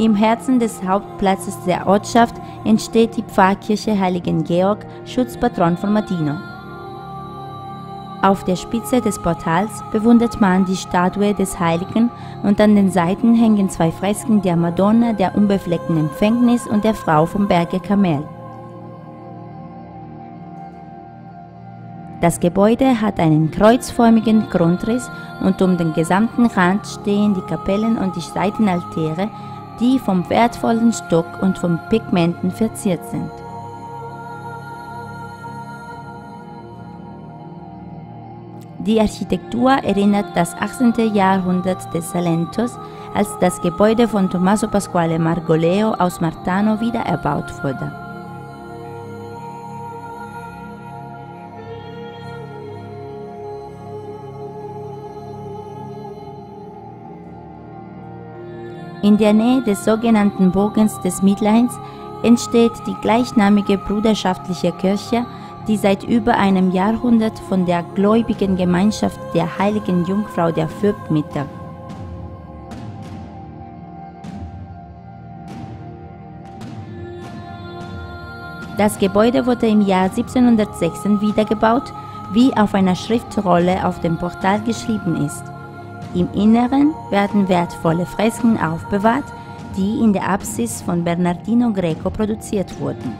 Im Herzen des Hauptplatzes der Ortschaft entsteht die Pfarrkirche Heiligen Georg, Schutzpatron von Martino. Auf der Spitze des Portals bewundert man die Statue des Heiligen und an den Seiten hängen zwei Fresken der Madonna der unbefleckten Empfängnis und der Frau vom Berge Kamel. Das Gebäude hat einen kreuzförmigen Grundriss und um den gesamten Rand stehen die Kapellen und die Seitenaltäre, die vom wertvollen Stuck und von Pigmenten verziert sind. Die Architektur erinnert das 18. Jahrhundert des Salentos, als das Gebäude von Tommaso Pasquale Margoleo aus Martano wieder erbaut wurde. In der Nähe des sogenannten Bogens des Midlands entsteht die gleichnamige bruderschaftliche Kirche, die seit über einem Jahrhundert von der gläubigen Gemeinschaft der heiligen Jungfrau der Fürbitte Das Gebäude wurde im Jahr 1716 wiedergebaut, wie auf einer Schriftrolle auf dem Portal geschrieben ist. Im Inneren werden wertvolle Fresken aufbewahrt, die in der Apsis von Bernardino Greco produziert wurden.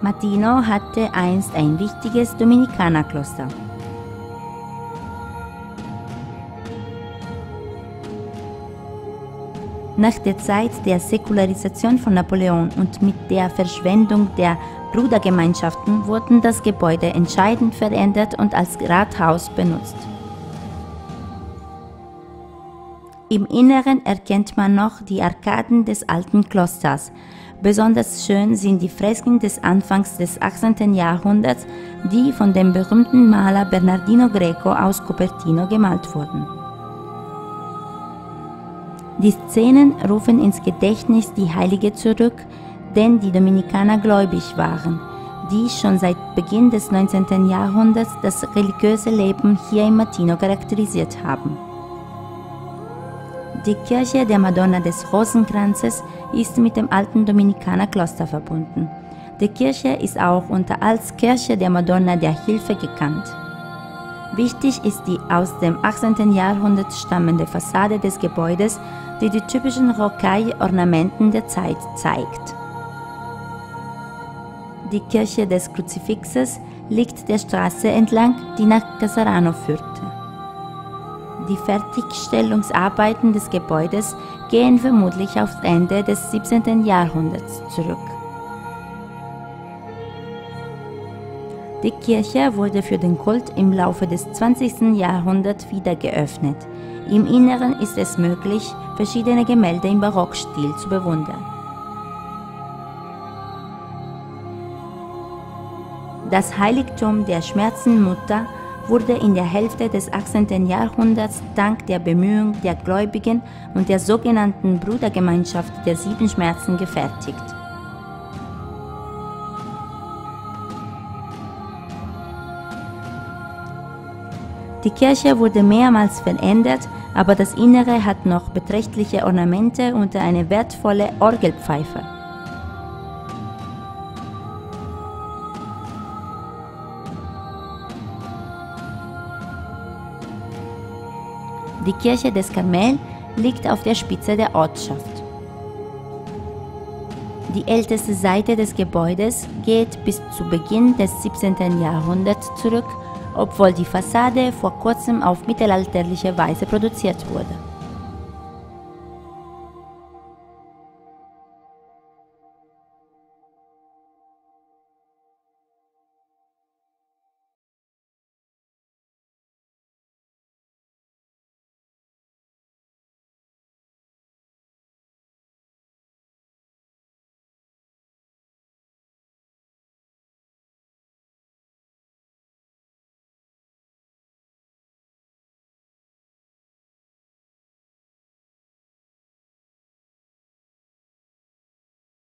Martino hatte einst ein wichtiges Dominikanerkloster. Nach der Zeit der Säkularisation von Napoleon und mit der Verschwendung der Brudergemeinschaften wurden das Gebäude entscheidend verändert und als Rathaus benutzt. Im Inneren erkennt man noch die Arkaden des alten Klosters, Besonders schön sind die Fresken des Anfangs des 18. Jahrhunderts, die von dem berühmten Maler Bernardino Greco aus Cupertino gemalt wurden. Die Szenen rufen ins Gedächtnis die Heilige zurück, denn die Dominikaner gläubig waren, die schon seit Beginn des 19. Jahrhunderts das religiöse Leben hier in Martino charakterisiert haben. Die Kirche der Madonna des Rosenkranzes ist mit dem alten Dominikanerkloster verbunden. Die Kirche ist auch unter als Kirche der Madonna der Hilfe gekannt. Wichtig ist die aus dem 18. Jahrhundert stammende Fassade des Gebäudes, die die typischen Rocaille-Ornamenten der Zeit zeigt. Die Kirche des Kruzifixes liegt der Straße entlang, die nach Casarano führte. Die Fertigstellungsarbeiten des Gebäudes gehen vermutlich aufs Ende des 17. Jahrhunderts zurück. Die Kirche wurde für den Kult im Laufe des 20. Jahrhunderts wieder geöffnet. Im Inneren ist es möglich, verschiedene Gemälde im Barockstil zu bewundern. Das Heiligtum der Schmerzenmutter wurde in der Hälfte des 18. Jahrhunderts dank der Bemühungen der Gläubigen und der sogenannten Brudergemeinschaft der Sieben Schmerzen gefertigt. Die Kirche wurde mehrmals verändert, aber das Innere hat noch beträchtliche Ornamente und eine wertvolle Orgelpfeife. Die Kirche des Karmel liegt auf der Spitze der Ortschaft. Die älteste Seite des Gebäudes geht bis zu Beginn des 17. Jahrhunderts zurück, obwohl die Fassade vor kurzem auf mittelalterliche Weise produziert wurde.